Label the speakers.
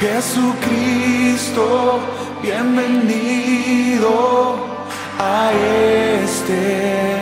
Speaker 1: Jesucristo, bienvenido a este